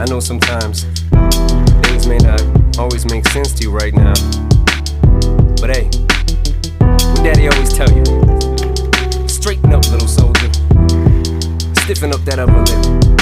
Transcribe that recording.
I know sometimes things may not always make sense to you right now. But hey, what daddy always tell you? Straighten up, little soldier. Stiffen up that upper lip.